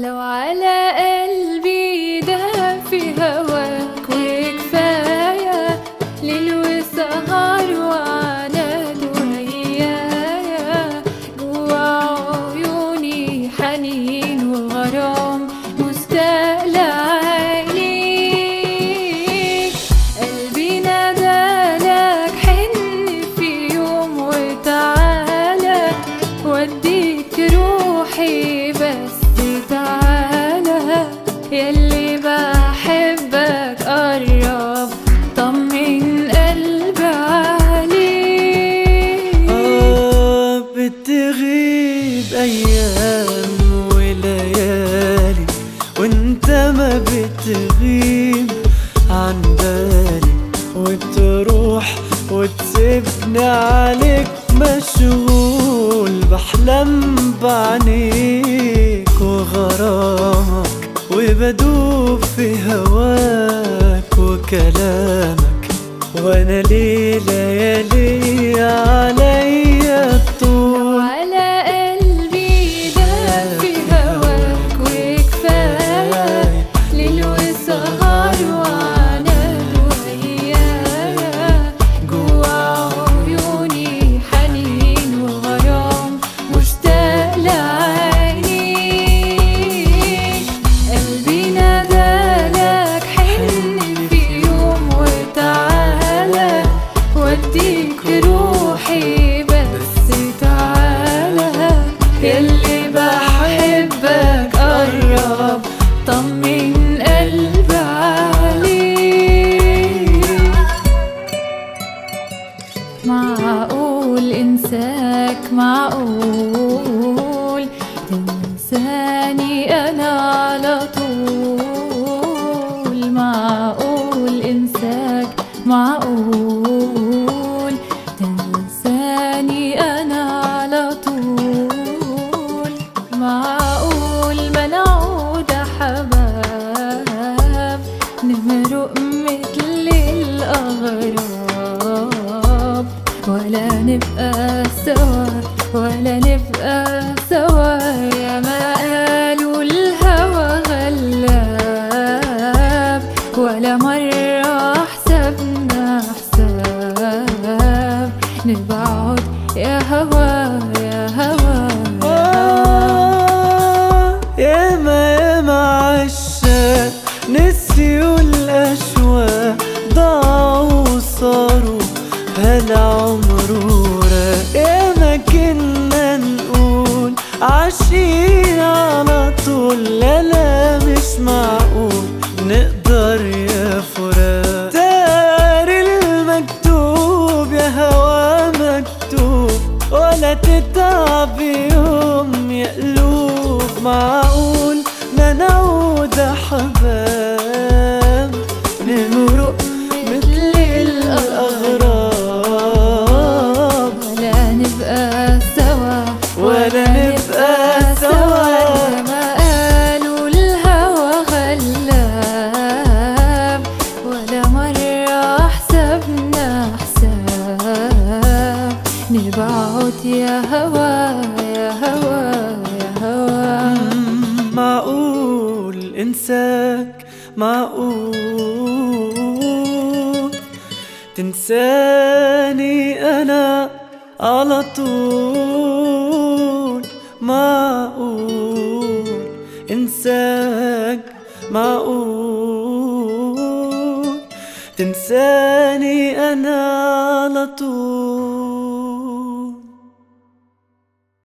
لو على بتغيب عن بالي وتروح وتسيبني عليك مشغول بحلم بعينيك وغرامك وبدوب في هواك وكلامك وأنا ليه ليالي عليا معقول؟ إنساك معقول؟ تنساني أنا على طول. معقول؟ إنساك معقول. سوا ولا نبقى سوا يا ما قالوا الهوى غلاب ولا مرة حسبنا حساب. نبعد يا هوا عايشين على طول لا لا مش معقول نقدر يا فراق دار المكتوب يا هوا مكتوب ولا تتعب يوم يا قلوب معقول؟ ما نعود حساب نبعد يا هوا يا هوا يا هوا معقول إنساك معقول تنساني أنا على طول. معقول إنساك معقول تنساني أنا على طول.